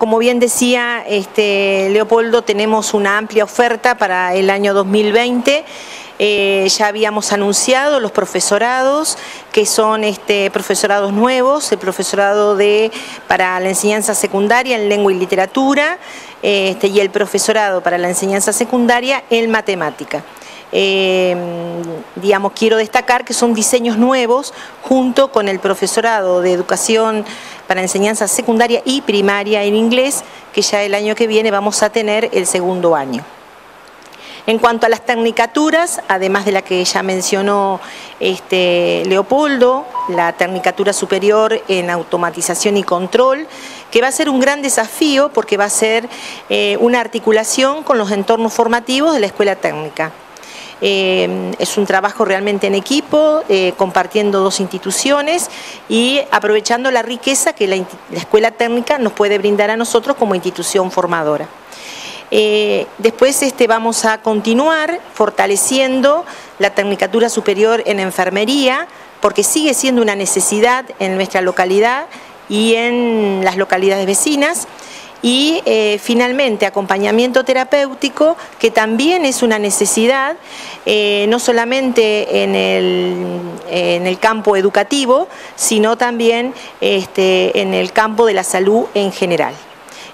Como bien decía este, Leopoldo, tenemos una amplia oferta para el año 2020. Eh, ya habíamos anunciado los profesorados, que son este, profesorados nuevos, el profesorado de, para la enseñanza secundaria en lengua y literatura este, y el profesorado para la enseñanza secundaria en matemática. Eh, digamos, quiero destacar que son diseños nuevos junto con el profesorado de educación para enseñanza secundaria y primaria en inglés, que ya el año que viene vamos a tener el segundo año. En cuanto a las tecnicaturas, además de la que ya mencionó este, Leopoldo, la tecnicatura superior en automatización y control, que va a ser un gran desafío porque va a ser eh, una articulación con los entornos formativos de la escuela técnica. Eh, es un trabajo realmente en equipo, eh, compartiendo dos instituciones y aprovechando la riqueza que la, escuela técnica nos puede brindar a nosotros como institución formadora. Eh, después este, vamos a continuar fortaleciendo la Tecnicatura Superior en Enfermería, porque sigue siendo una necesidad en nuestra localidad y en las localidades vecinas y eh, finalmente acompañamiento terapéutico, que también es una necesidad, eh, no solamente en el, campo educativo, sino también este, en el campo de la salud en general.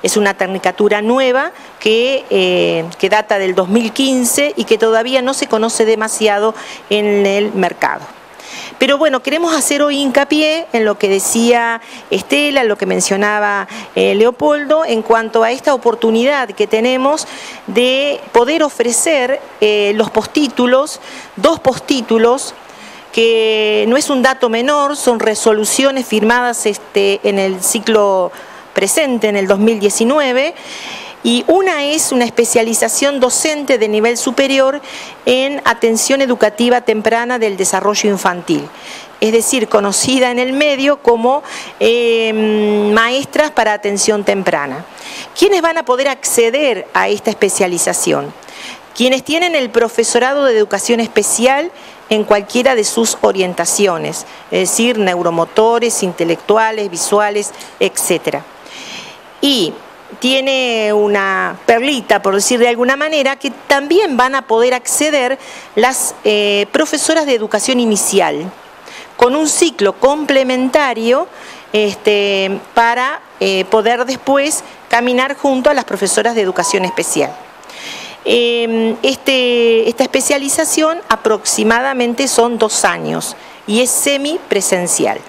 Es una tecnicatura nueva que, eh, que data del 2015 y que todavía no se conoce demasiado en el mercado. Pero bueno, queremos hacer hoy hincapié en lo que decía Estela, lo que mencionaba eh, Leopoldo, en cuanto a esta oportunidad que tenemos de poder ofrecer eh, los postítulos, dos postítulos, que no es un dato menor, son resoluciones firmadas este, en el ciclo presente, en el 2019, y una es una especialización docente de nivel superior en atención educativa temprana del desarrollo infantil es decir, conocida en el medio como em, maestras para atención temprana. ¿Quiénes van a poder acceder a esta especialización? Quienes tienen el profesorado de educación especial en cualquiera de sus orientaciones, es decir, neuromotores, intelectuales, visuales, etc. Y tiene una perlita, por decir de alguna manera, que también van a poder acceder las eh, profesoras de educación inicial, con un ciclo complementario este, para eh, poder después caminar junto a las profesoras de educación especial. Em, este, esta especialización aproximadamente son dos años y es semipresencial.